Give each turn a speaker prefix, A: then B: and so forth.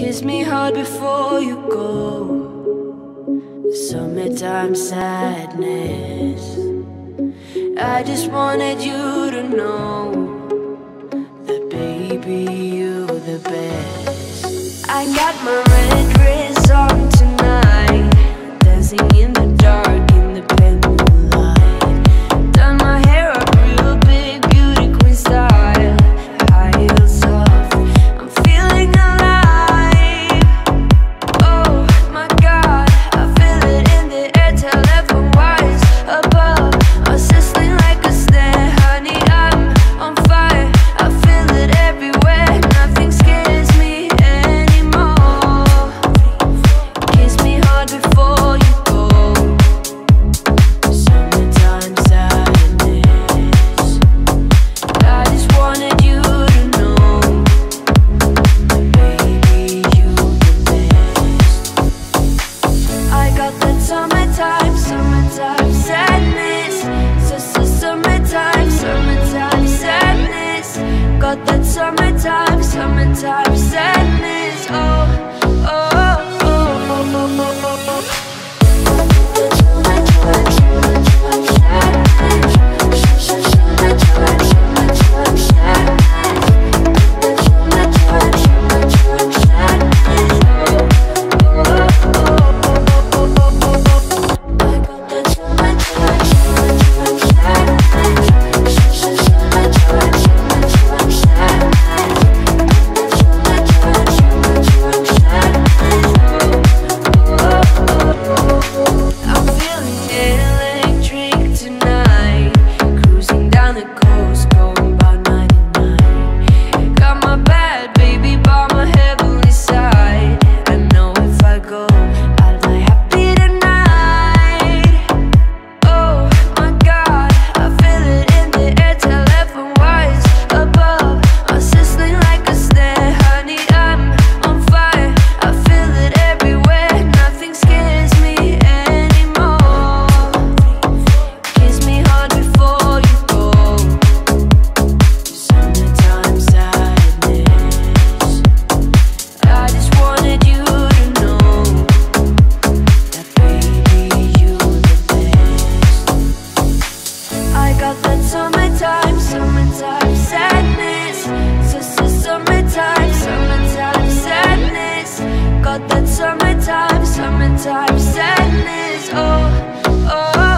A: Kiss me hard before you go. Summertime sadness. I just wanted you to know That baby, you the best. I got my ring but then summertime, summertime But then summertime, summertime sadness, oh, oh.